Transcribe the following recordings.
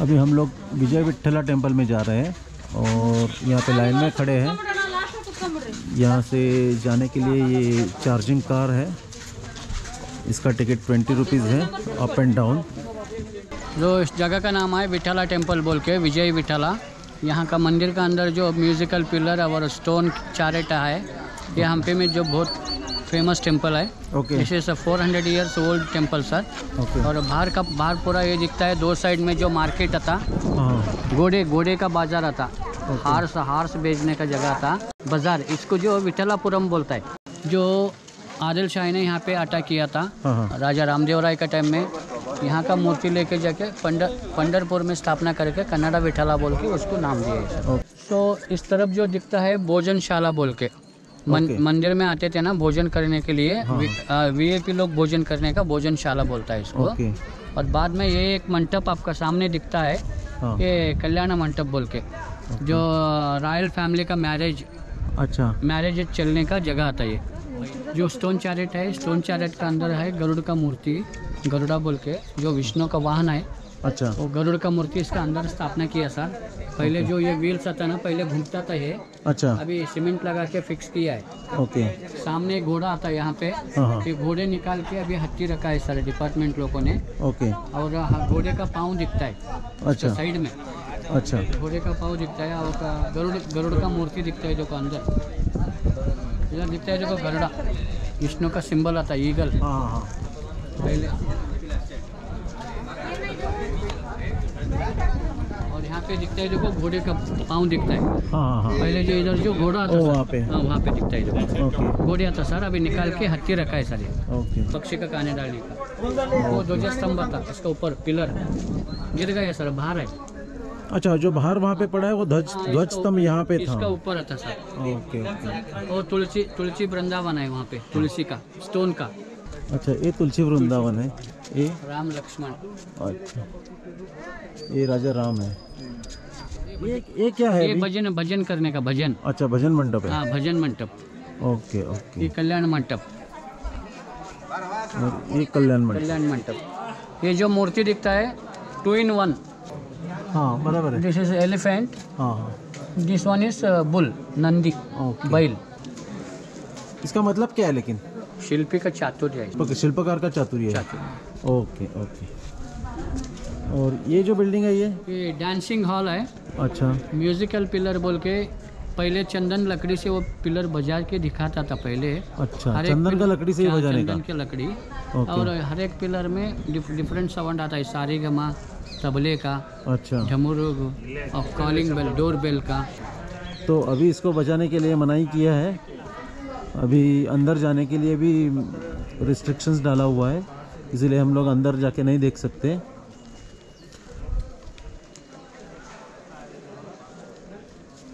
अभी हम लोग विजय विठला टेंपल में जा रहे हैं और यहाँ पे लाइन में खड़े हैं। यहाँ से जाने के लिए ये चार्जिंग कार है। इसका टिकट ट्वेंटी रुपीज़ है अप एंड डाउन जो इस जगह का नाम है विठला टेंपल बोल के, विजय विठला यहाँ का मंदिर का अंदर जो म्यूजिकल पिलर और स्टोन चारेटा है, ये हम्पी में जो बहुत फ़ेमस टेंपल है okay this is four hundred years old temple sir okay और बाहर का बाहर पूरा ये दिखता है दो साइड में जो मार्केट था हाँ। घोड़े घोड़े का बाज़ार था। हार्स हार्स बेचने का जगह था बाज़ार। इसको जो विठलापुरम बोलता है जो आदिल शाही ने यहाँ पे अटैक किया था हाँ हाँ। राजा रामदेव राय के टाइम में यहाँ का मूर्ति लेके जाके पंडर पंडरपुर में स्थापना करके कन्नाडा विठाला बोल के उसको नाम दिया है सर तो इस तरफ़ जो दिखता है भोजनशाला बोल के। मंदिर में आते थे ना भोजन करने के लिए। हाँ। वीआईपी लोग भोजन करने का भोजनशाला बोलता है इसको। और बाद में ये एक मंडप आपका सामने दिखता है हाँ। ये कल्याण मंडप बोल के जो रॉयल फैमिली का मैरिज अच्छा। मैरिज चलने का जगह था ये। जो स्टोन चैरेट है स्टोन चैरेट का अंदर है गरुड़ का मूर्ति गरुड़ा बोल के जो विष्णु का वाहन है। अच्छा। वो गरुड़ का मूर्ति इसका अंदर स्थापना किया सर पहले जो ये व्हील्स था ना पहले घूमता था ये अच्छा। अभी सीमेंट लगा के फिक्स किया है। ओके। सामने घोड़ा आता है यहाँ पे। हाँ हाँ। ये घोड़े निकाल के अभी हत्ती रखा है सर डिपार्टमेंट लोगों ने। ओके। और हाँ, घोड़े का पाँव दिखता है। अच्छा। साइड में। अच्छा। घोड़े का पाँव दिखता है और गरुड़ गरुड़ का मूर्ति दिखता है जो का अंदर। इधर दिखता है जो का गरुड़ा। विष्णु का सिंबल आता है ईगल हाँ हाँ हाँ। पहले। यहाँ पे दिखता है देखो घोड़े का पाँव दिखता है। हाँ हाँ हाँ। पहले जो इधर जो घोड़ा आता वहाँ पे। हाँ वहाँ पे दिखता है देखो। ओके। घोड़े आता सर अभी निकाल के हत्ती रखा है सर। ओके। पक्षी का खाने डालने का। वो ध्वजा स्तंभ था इसका ऊपर पिलर गिर गया सर बाहर है। अच्छा जो बाहर वहाँ पे पड़ा है वो ध्वज ध्वज स्तंभ यहाँ पे था। इसका ऊपर था सर। Okay okay. और तुलसी तुलसी वृंदावन है वहाँ पे तुलसी का स्टोन का। अच्छा ये तुलसी वृंदावन है। ये? राम लक्ष्मण। अच्छा। ये राजा राम है। ये ये क्या है ये अभी? भजन भजन करने का भजन। अच्छा भजन मंडप है। हाँ भजन मंडप। Okay okay. ये कल्याण मंडप। ये कल्याण मंडप। कल्याण मंडप। ये जो मूर्ति दिखता है टू इन वन हाँ बराबर है। दिस इज़ एलिफेंट हाँ हाँ। This one is bull Nandi बैल। इसका मतलब क्या है लेकिन? शिल्पी का चातुर्य है। शिल्पकार का चातुर्य है। Okay okay. और ये जो बिल्डिंग है ये? ये डांसिंग हॉल है। अच्छा। म्यूजिकल पिलर बोल के पहले चंदन लकड़ी से वो पिलर बजा के दिखाता था पहले। अच्छा हर चंदन का लकड़ी से ही बजाने का। चंदन की लकड़ी। और हर एक पिलर में डिफ, डिफरेंट साउंड आता है सारे गमा तबले का अच्छा। झमुरुग और कॉलिंग बेल डोर बेल का। तो अभी इसको बजाने के लिए मनाही किया है। अभी अंदर जाने के लिए भी रिस्ट्रिक्शंस डाला हुआ है। इसीलिए हम लोग अंदर जाके नहीं देख सकते।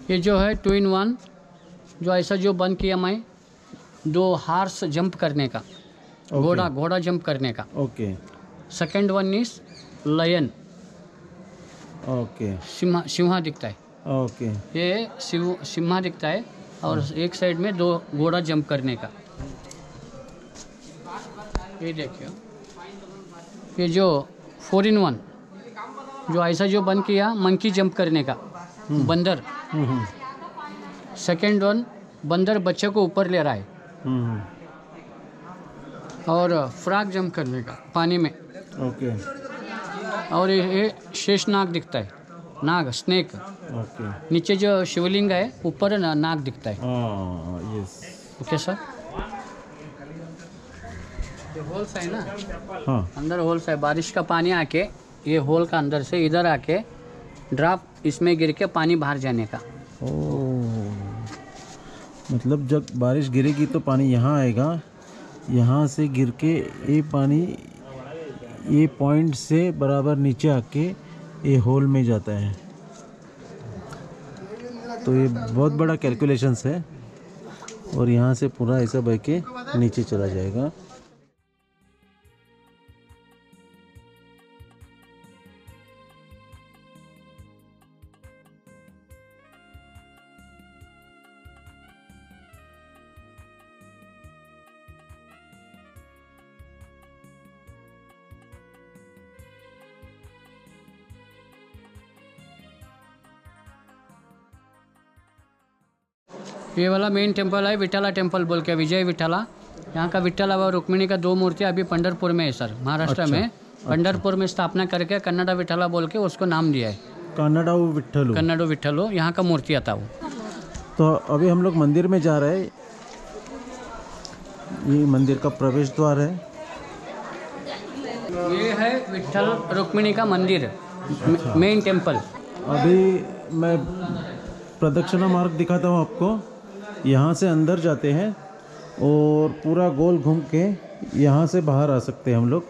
ये जो है टू इन वन जो ऐसा जो बंद किया मैं दो हार्स जंप करने का। घोड़ा घोड़ा जंप करने का। Okay second one is lion okay Simha सिंहा दिखता है। Okay okay. ये सिंह सिम्हा दिखता है और एक साइड में दो घोड़ा जंप करने का। ये देखिए ये जो फोर इन वन जो ऐसा जो बंद किया मंकी जंप करने का बंदर हम्म, हम्म, सेकंड वन बंदर बच्चे को ऊपर ले रहा है। हम्म, और फ्रॉक जंप करने का पानी में। ओके। और ये, शेष नाग दिखता है। नाग स्नेक ओके। नीचे जो शिवलिंग है ऊपर ना- नाग दिखता है। यस ओके सर होल्स है ना? हाँ। अंदर होल्स है बारिश का पानी आके ये होल का अंदर से इधर आके ड्रॉप इसमें गिर के पानी बाहर जाने का। ओ मतलब जब बारिश गिरेगी तो पानी यहाँ आएगा, यहाँ से गिर के ये पानी ये पॉइंट से बराबर नीचे आके ये होल में जाता है। तो ये बहुत बड़ा कैलकुलेशंस है और यहाँ से पूरा ऐसा बह के नीचे चला जाएगा। ये वाला मेन टेंपल है विठला टेंपल बोल के विजय विठला यहाँ का विठला और रुक्मिणी का दो मूर्ति अभी पंडरपुर में है सर महाराष्ट्र अच्छा, में। पंडरपुर में स्थापना करके कन्नड़ा विठला बोल के उसको नाम दिया है। कानाडाऊ विट्ठलू कन्नड़ो विठलो यहाँ का मूर्ति आता वो। तो अभी हम लोग मंदिर में जा रहे हैं। ये मंदिर का प्रवेश द्वार है। ये है विठल रुक्मिणी का मंदिर अच्छा। मेन टेंपल अभी मैं प्रदक्षिणा मार्ग दिखाता हूँ आपको। यहाँ से अंदर जाते हैं और पूरा गोल घूम के यहाँ से बाहर आ सकते हैं हम लोग।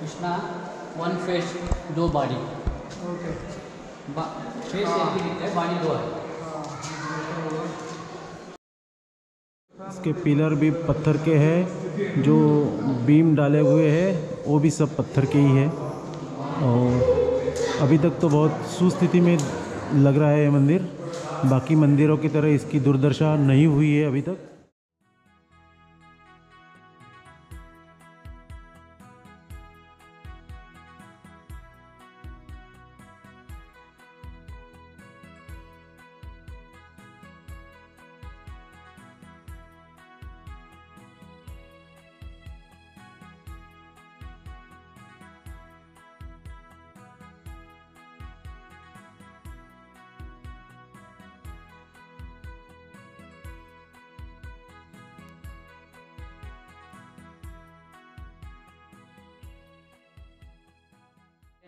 कृष्णा वन फेस दो बॉडी फेस एक है बॉडी दो है। इसके पिलर भी पत्थर के हैं जो बीम डाले हुए हैं वो भी सब पत्थर के ही है। और अभी तक तो बहुत सुस्थिति में लग रहा है ये मंदिर। बाकी मंदिरों की तरह इसकी दुर्दशा नहीं हुई है अभी तक।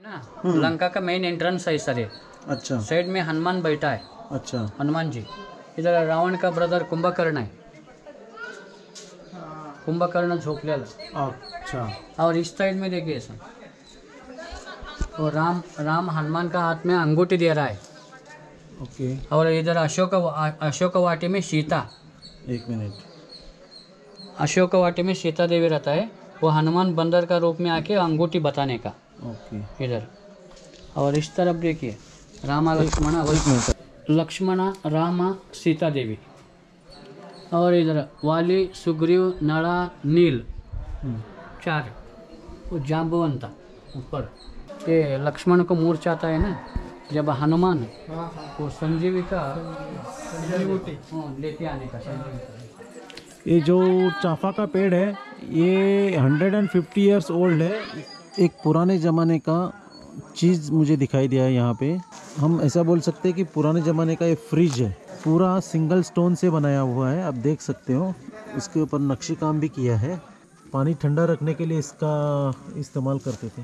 ना? लंका का मेन एंट्रेंस है सर। ये अच्छा। साइड में हनुमान बैठा है। अच्छा। हनुमान जी। इधर रावण का ब्रदर कुंभकर्ण है। कुंभकर्ण झोपलेला। अच्छा। और इस साइड में देखिए सर और राम राम हनुमान का हाथ में अंगूठी दे रहा है। ओके। और इधर अशोक अशोक वाटी में सीता। एक मिनट। अशोक वाटी में सीता देवी रहता है। वो हनुमान बंदर का रूप में आके अंगूठी बताने का। ओके। इधर। और इस तरफ़ देखिए रामा लक्ष्मणा लक्ष्मणा रामा सीता देवी। और इधर वाली सुग्रीव नड़ा नील। हम्म, चार। वो जाम्बवंता ऊपर। ये लक्ष्मण को मूर्छ आता है ना जब हनुमान वो संजीवी का हाँ, लेके आने का संजीवी का ये जो चाफा का पेड़ है ये 150 इयर्स ओल्ड है। एक पुराने ज़माने का चीज़ मुझे दिखाई दिया है यहाँ पे। हम ऐसा बोल सकते हैं कि पुराने ज़माने का ये फ्रिज है। पूरा सिंगल स्टोन से बनाया हुआ है, आप देख सकते हो। इसके ऊपर नक्शी काम भी किया है। पानी ठंडा रखने के लिए इसका इस्तेमाल करते थे।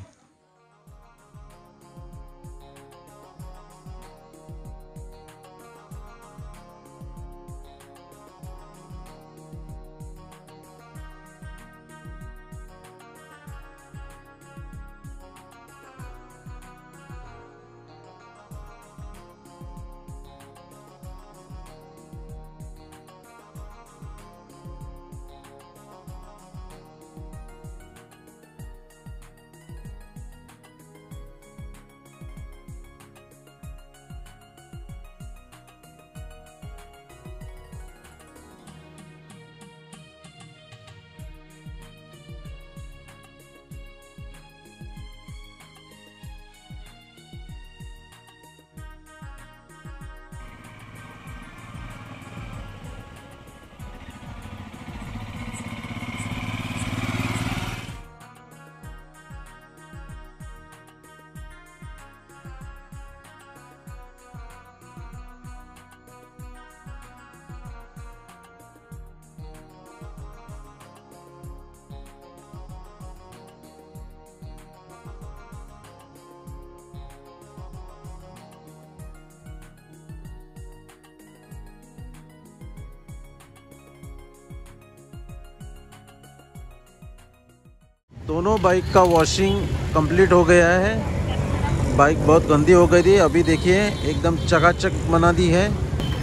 दोनों बाइक का वॉशिंग कंप्लीट हो गया है। बाइक बहुत गंदी हो गई थी। अभी देखिए, एकदम चकाचक बना दी है।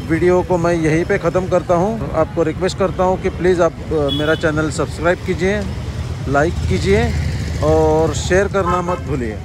वीडियो को मैं यहीं पे ख़त्म करता हूँ। आपको रिक्वेस्ट करता हूँ कि प्लीज़ आप मेरा चैनल सब्सक्राइब कीजिए लाइक कीजिए और शेयर करना मत भूलिए।